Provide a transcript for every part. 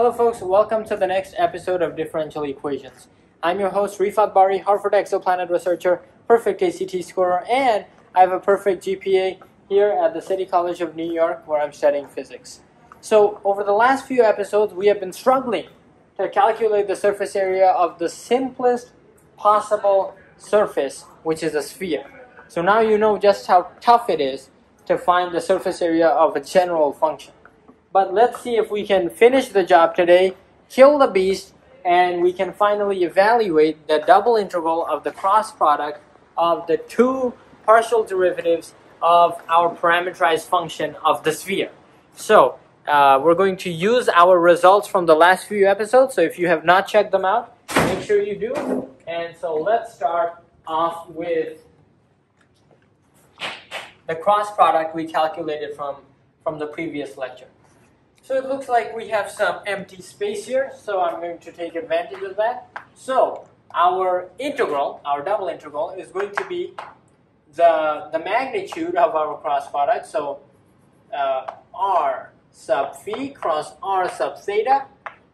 Hello folks, welcome to the next episode of Differential Equations. I'm your host Rifat Bari, Harvard exoplanet researcher, perfect ACT scorer, and I have a perfect GPA here at the City College of New York where I'm studying physics. So over the last few episodes we have been struggling to calculate the surface area of the simplest possible surface, which is a sphere. So now you know just how tough it is to find the surface area of a general function. But let's see if we can finish the job today, kill the beast, and we can finally evaluate the double integral of the cross product of the two partial derivatives of our parameterized function of the sphere. So uh, we're going to use our results from the last few episodes. So if you have not checked them out, make sure you do. And so let's start off with the cross product we calculated from, from the previous lecture. So it looks like we have some empty space here, so I'm going to take advantage of that. So our integral, our double integral, is going to be the, the magnitude of our cross product, so uh, r sub phi cross r sub theta,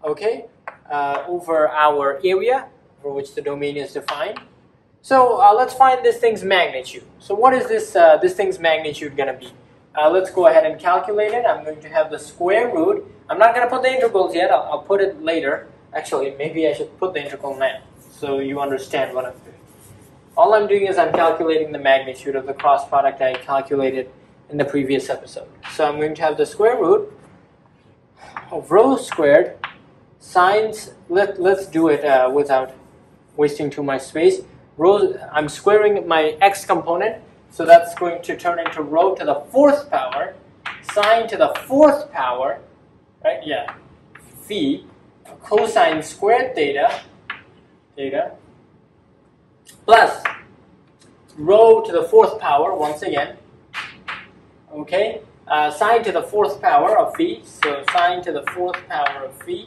okay, uh, over our area, for which the domain is defined. So uh, let's find this thing's magnitude. So what is this, uh, this thing's magnitude going to be? Uh, let's go ahead and calculate it. I'm going to have the square root. I'm not going to put the integrals yet. I'll, I'll, put it later. Actually, maybe I should put the integral now so you understand what I'm doing. All I'm doing is I'm calculating the magnitude of the cross product I calculated in the previous episode. So I'm going to have the square root of rho squared sines, let, let's do it uh, without wasting too much space. Rho, I'm squaring my x component so that's going to turn into rho to the fourth power, sine to the fourth power, right? Yeah, phi, cosine squared theta, theta, plus rho to the fourth power, once again, okay? Uh, sine to the fourth power of phi, so sine to the fourth power of phi.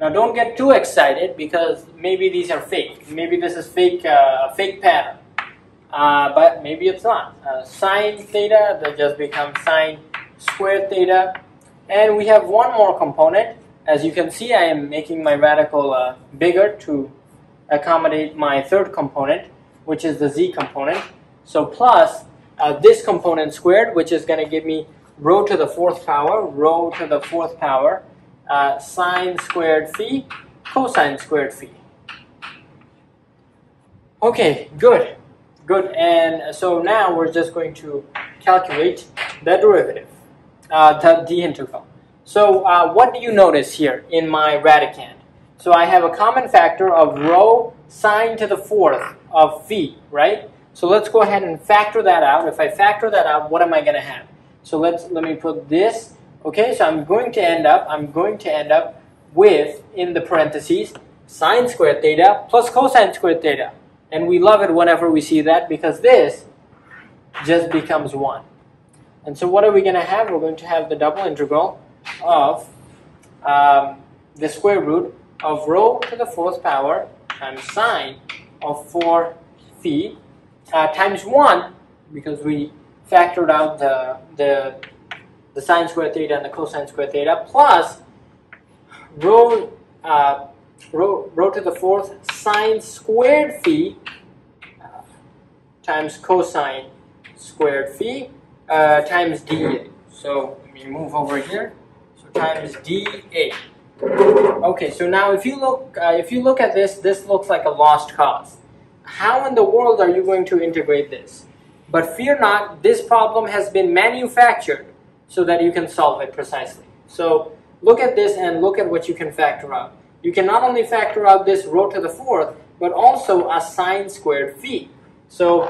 Now don't get too excited because maybe these are fake. Maybe this is fake, uh, fake pattern uh, but maybe it's not. Uh, sine theta, that just becomes sine squared theta. And we have one more component. As you can see, I am making my radical uh, bigger to accommodate my third component, which is the z component. So plus uh, this component squared, which is going to give me rho to the fourth power, rho to the fourth power, uh, sine squared phi, cosine squared phi. Okay, good. Good, and so now we're just going to calculate the derivative, uh, the, the integral. So uh, what do you notice here in my radicand? So I have a common factor of rho sine to the fourth of phi, right? So let's go ahead and factor that out. If I factor that out, what am I going to have? So let's let me put this. Okay, so I'm going to end up, I'm going to end up with, in the parentheses, sine squared theta plus cosine squared theta. And we love it whenever we see that because this just becomes 1. And so what are we going to have? We're going to have the double integral of um, the square root of rho to the fourth power times sine of 4 phi uh, times 1 because we factored out the, the, the sine squared theta and the cosine squared theta plus rho uh, rho, to the fourth sine squared phi uh, times cosine squared phi uh, times dA. So let me move over here. So times dA. Okay, so now if you look uh, if you look at this, this looks like a lost cause. How in the world are you going to integrate this? But fear not, this problem has been manufactured so that you can solve it precisely. So look at this and look at what you can factor out you can not only factor out this rho to the fourth, but also a sine squared phi. So,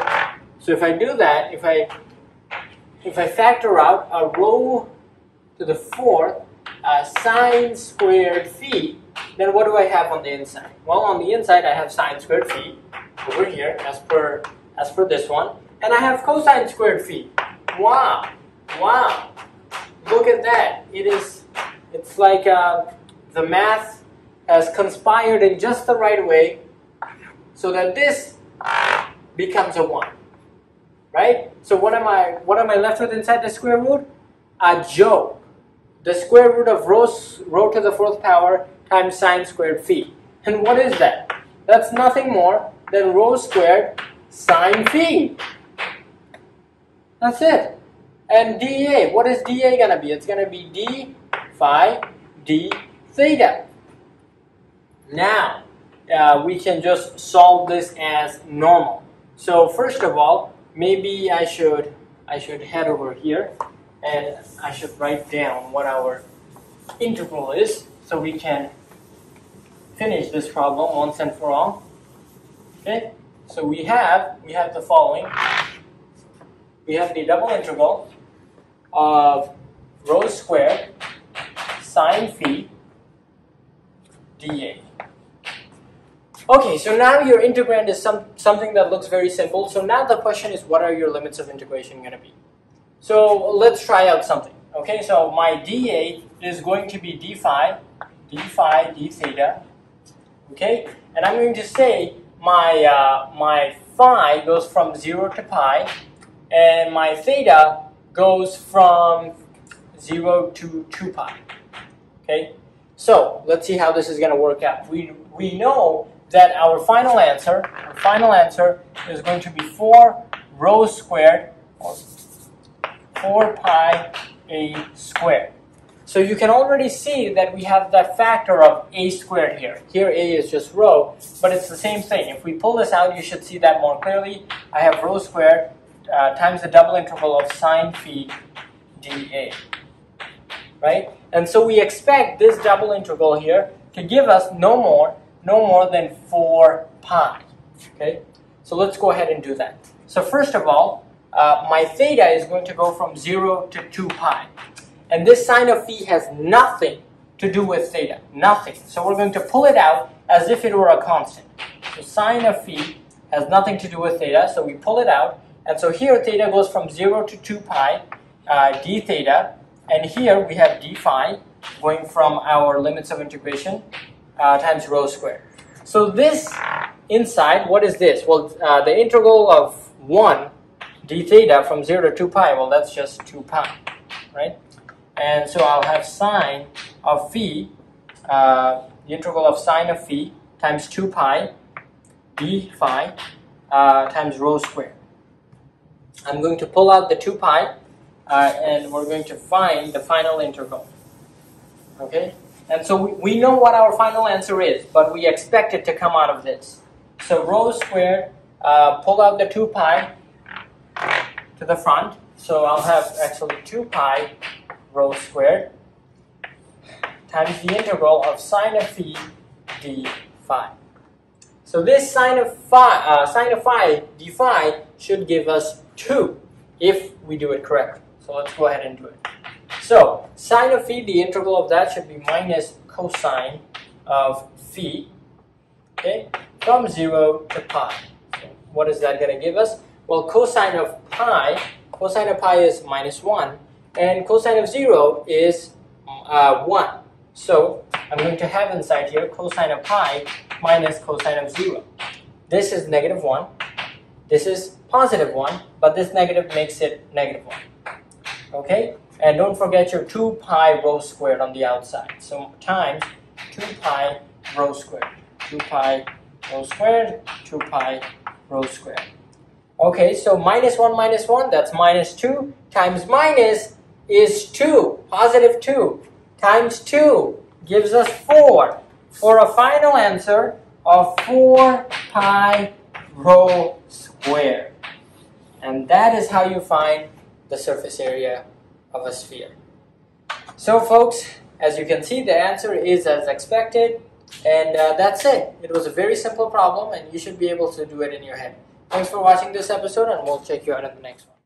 so if I do that, if I if I factor out a rho to the fourth a sine squared phi, then what do I have on the inside? Well, on the inside I have sine squared phi over here as per as per this one, and I have cosine squared phi. Wow, wow! Look at that. It is. It's like uh, the math has conspired in just the right way so that this becomes a 1. Right? So what am I what am I left with inside the square root? A joke. the square root of rho, rho to the fourth power times sine squared phi. And what is that? That's nothing more than rho squared sine phi. That's it. And dA, what is dA going to be? It's going to be d phi d theta. Now, uh, we can just solve this as normal. So first of all, maybe I should I should head over here and I should write down what our integral is so we can finish this problem once and for all. Okay, so we have we have the following. We have the double integral of rho squared sine phi dA. Okay, so now your integrand is some, something that looks very simple. So now the question is what are your limits of integration going to be? So let's try out something. Okay, so my dA is going to be d phi, d phi, d theta. Okay, and I'm going to say my, uh, my phi goes from 0 to pi, and my theta goes from 0 to 2 pi. Okay, so let's see how this is going to work out. We, we know that our final answer, our final answer is going to be 4 rho squared, or 4 pi a squared. So you can already see that we have that factor of a squared here. Here a is just rho, but it's the same thing. If we pull this out, you should see that more clearly. I have rho squared uh, times the double integral of sine phi dA. Right? And so we expect this double integral here to give us no more no more than 4 pi. Okay, so let's go ahead and do that. So first of all, uh, my theta is going to go from 0 to 2 pi. And this sine of phi has nothing to do with theta, nothing. So we're going to pull it out as if it were a constant. So sine of phi has nothing to do with theta, so we pull it out. And so here theta goes from 0 to 2 pi uh, d theta, and here we have d phi going from our limits of integration uh, times rho squared. So this inside, what is this? Well, uh, the integral of 1 d theta from 0 to 2 pi, well, that's just 2 pi, right? And so I'll have sine of phi, uh, the integral of sine of phi times 2 pi d phi uh, times rho squared. I'm going to pull out the 2 pi, uh, and we're going to find the final integral. Okay? And so we, we know what our final answer is, but we expect it to come out of this. So rho squared, uh, pull out the 2 pi to the front. So I'll have actually 2 pi rho squared times the integral of sine of phi d phi. So this sine of phi, uh, sine of phi d phi should give us 2 if we do it correctly. So let's go ahead and do it. So sine of phi, the integral of that should be minus cosine of phi, okay, from 0 to pi. So what is that going to give us? Well, cosine of pi, cosine of pi is minus 1, and cosine of 0 is uh, 1. So I'm going to have inside here cosine of pi minus cosine of 0. This is negative 1. This is positive 1, but this negative makes it negative 1. Okay? And don't forget your 2 pi rho squared on the outside. So times 2 pi rho squared. 2 pi rho squared, 2 pi rho squared. Okay, so minus 1 minus 1, that's minus 2, times minus is 2, positive 2, times 2 gives us 4, for a final answer of 4 pi rho squared. And that is how you find the surface area of a sphere. So folks, as you can see, the answer is as expected, and uh, that's it. It was a very simple problem, and you should be able to do it in your head. Thanks for watching this episode, and we'll check you out in the next one.